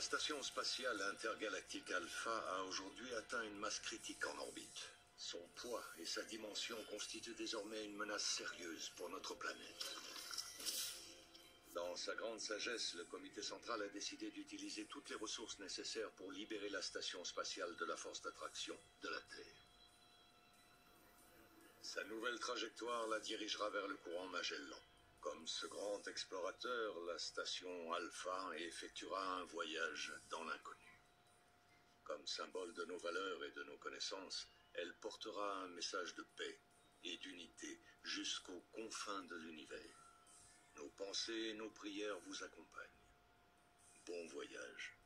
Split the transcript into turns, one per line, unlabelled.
station spatiale intergalactique Alpha a aujourd'hui atteint une masse critique en orbite. Son poids et sa dimension constituent désormais une menace sérieuse pour notre planète. Dans sa grande sagesse, le comité central a décidé d'utiliser toutes les ressources nécessaires pour libérer la station spatiale de la force d'attraction de la Terre. Sa nouvelle trajectoire la dirigera vers le courant Magellan. Comme ce grand explorateur, la station Alpha effectuera un voyage dans l'inconnu. Comme symbole de nos valeurs et de nos connaissances, elle portera un message de paix et d'unité jusqu'aux confins de l'univers. Nos pensées et nos prières vous accompagnent. Bon voyage.